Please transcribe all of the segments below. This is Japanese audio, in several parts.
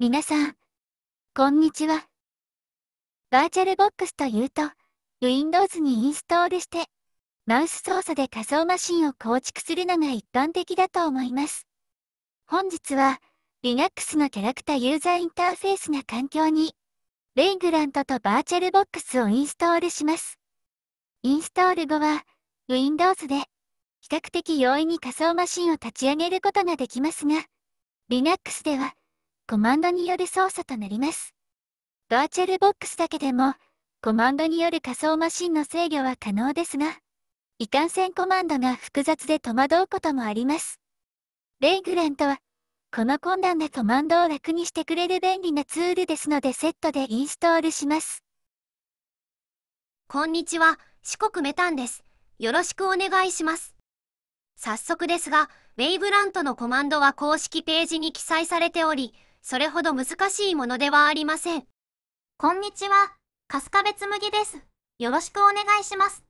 皆さん、こんにちは。バーチャルボックスというと、Windows にインストールして、マウス操作で仮想マシンを構築するのが一般的だと思います。本日は、Linux のキャラクターユーザーインターフェースな環境に、 Vagrantと VirtualBoxをインストールします。インストール後は、Windows で、比較的容易に仮想マシンを立ち上げることができますが、Linux では、コマンドによる操作となります。バーチャルボックスだけでも、コマンドによる仮想マシンの制御は可能ですが、いかんせんコマンドが複雑で戸惑うこともあります。レイグラントは、この困難なコマンドを楽にしてくれる便利なツールですのでセットでインストールします。こんにちは、四国メタンです。よろしくお願いします。早速ですが、ウェイブラントのコマンドは公式ページに記載されており、それほど難しいものではありません。こんにちは、春日部つむぎです。よろしくお願いします。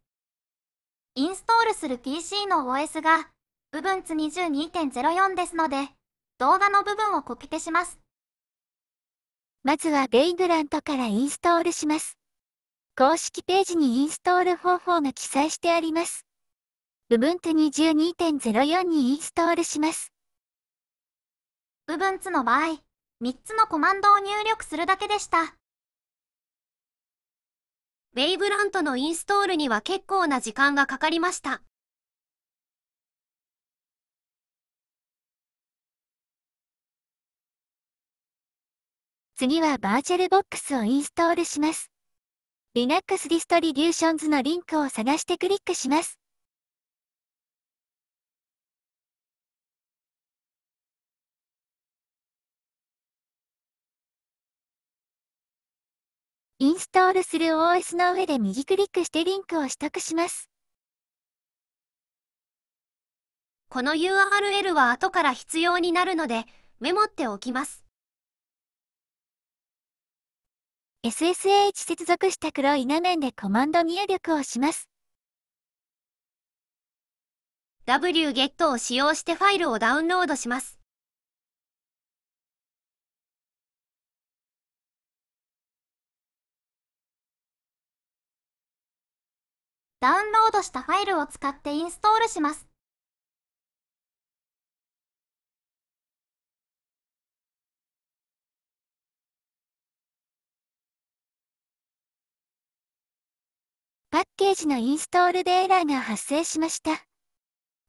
インストールする PC の OS が Ubuntu 22.04ですので、動画の部分をコピペします。まずはベイグラントからインストールします。公式ページにインストール方法が記載してあります。Ubuntu 22.04にインストールします。Ubuntu の場合、3つのコマンドを入力するだけでした。ウェイブラントのインストールには結構な時間がかかりました。次はバーチャルボックスをインストールします。Linux ディストリビューションズのリンクを探してクリックします。インストールする OS の上で右クリックしてリンクを取得します。この URL は後から必要になるのでメモっておきます。SSH 接続した黒い画面でコマンド入力をします。wget を使用してファイルをダウンロードします。ダウンロードしたファイルを使ってインストールします。パッケージのインストールでエラーが発生しました。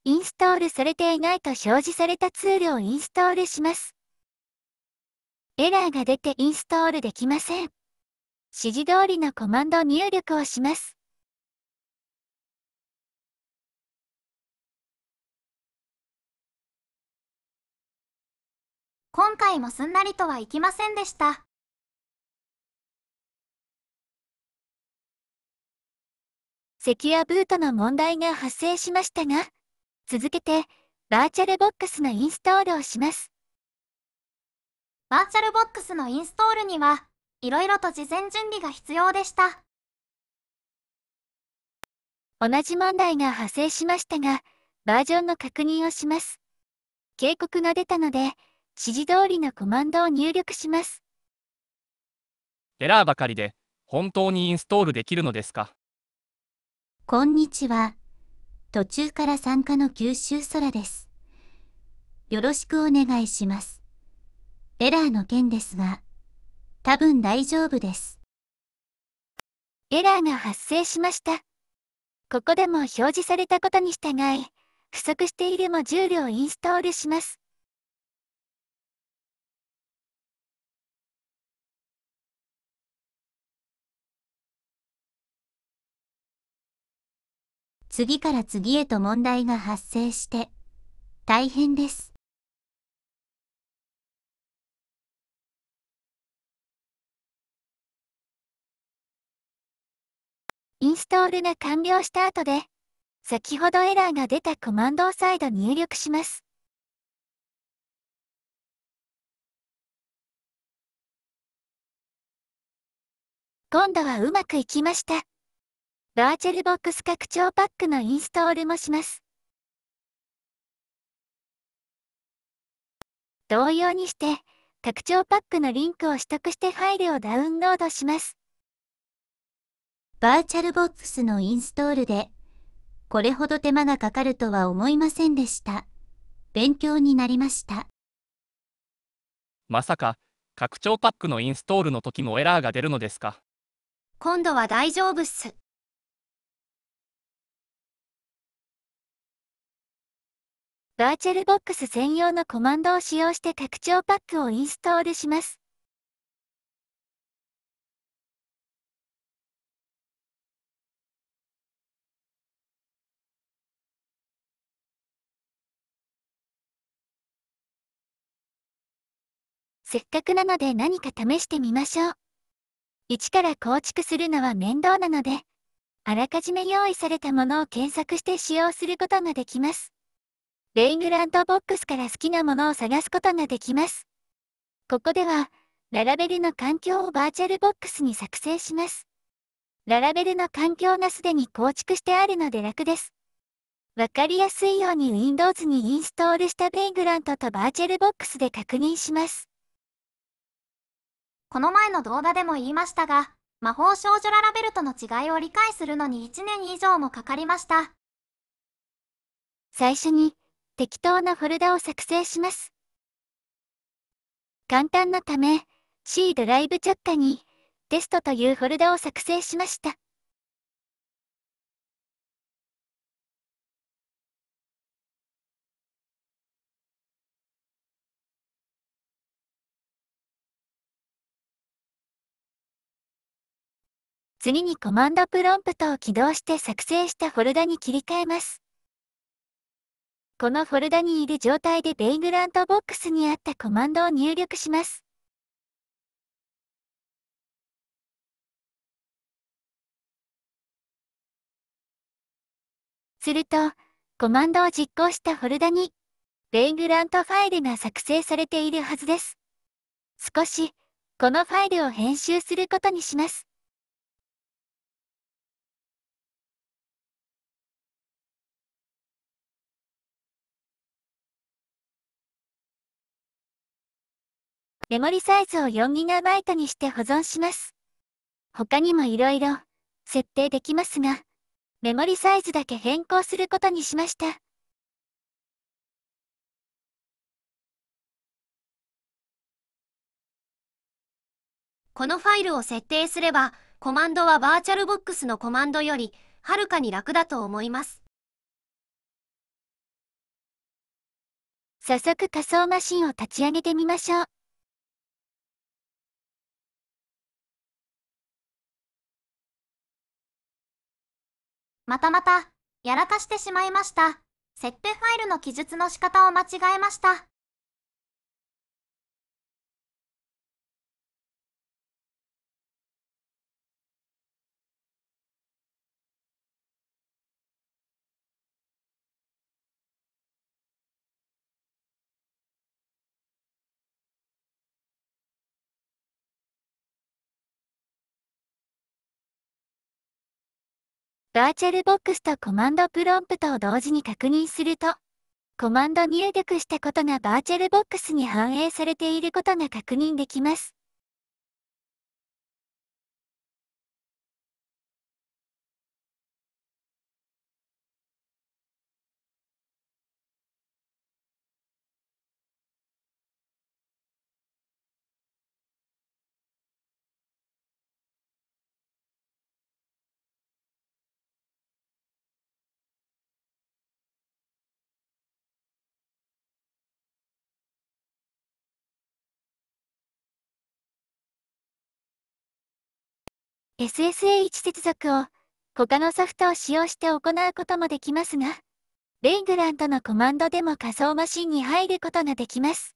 インストールされていないと表示されたツールをインストールします。エラーが出てインストールできません。指示通りのコマンド入力をします。今回もすんなりとはいきませんでした。セキュアブートの問題が発生しましたが、続けて、 VirtualBoxのインストールをします。 VirtualBoxのインストールには、いろいろと事前準備が必要でした。同じ問題が発生しましたが、バージョンの確認をします。警告が出たので、指示通りのコマンドを入力します。エラーばかりで本当にインストールできるのですか？こんにちは。途中から参加の九州空です。よろしくお願いします。エラーの件ですが、多分大丈夫です。エラーが発生しました。ここでも表示されたことに従い、不足しているモジュールをインストールします。次から次へと問題が発生して大変です。インストールが完了した後で、先ほどエラーが出たコマンドを再度入力します。今度はうまくいきました。 VirtualBox拡張パックのインストールもします。同様にして、拡張パックのリンクを取得してファイルをダウンロードします。 VirtualBoxのインストールで、これほど手間がかかるとは思いませんでした。勉強になりました。まさか、拡張パックのインストールの時もエラーが出るのですか？今度は大丈夫っす。 VirtualBox専用のコマンドを使用して拡張パックをインストールします。せっかくなので何か試してみましょう。一から構築するのは面倒なので、あらかじめ用意されたものを検索して使用することができます。 Vagrant Box から好きなものを探すことができます。ここでは、 Laravel の環境を VirtualBox に作成します。 Laravel の環境がすでに構築してあるので楽です。わかりやすいように Windows にインストールした Vagrant と VirtualBox で確認します。この前の動画でも言いましたが、魔法少女ララベルとの違いを理解するのに1年以上もかかりました。最初に、適当なフォルダを作成します。簡単なため、C ドライブ直下に、テストというフォルダを作成しました。次にコマンドプロンプトを起動して作成したフォルダに切り替えます。このフォルダにいる状態でベイグラントボックスにあったコマンドを入力します。すると、コマンドを実行したフォルダに、ベイグラントファイルが作成されているはずです。少し、このファイルを編集することにします。メモリサイズを 4GB にして保存します。他にも色々設定できますが、メモリサイズだけ変更することにしました。このファイルを設定すれば、コマンドはバーチャルボックスのコマンドより、はるかに楽だと思います。早速仮想マシンを立ち上げてみましょう。またまた、やらかしてしまいました。設定ファイルの記述の仕方を間違えました。VirtualBox とコマンドプロンプトを同時に確認すると、コマンド入力したことが VirtualBox に反映されていることが確認できます。SSH 接続を他のソフトを使用して行うこともできますが、ベイグラントのコマンドでも仮想マシンに入ることができます。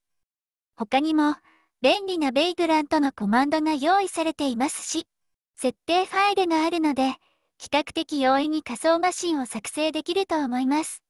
他にも便利なベイグラントのコマンドが用意されていますし、設定ファイルがあるので、比較的容易に仮想マシンを作成できると思います。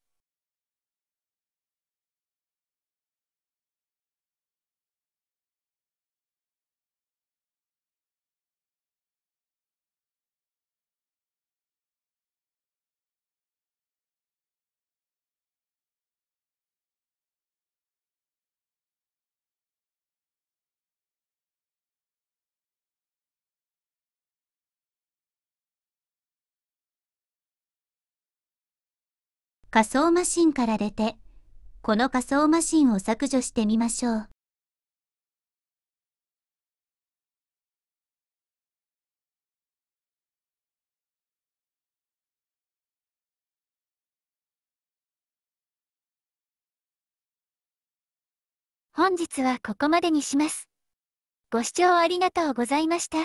仮想マシンから出て、この仮想マシンを削除してみましょう。本日はここまでにします。ご視聴ありがとうございました。